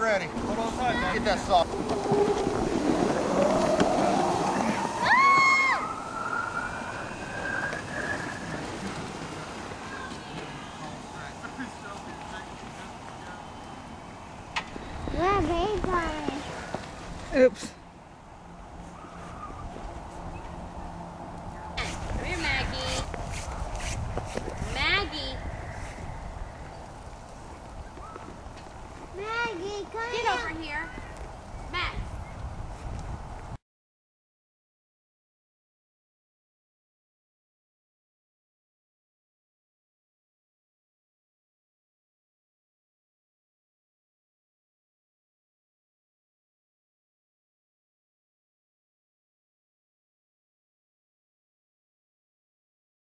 Just ready. Hold on tight, man. Get that soft. We're very fine. Oops. Get over here. Matt.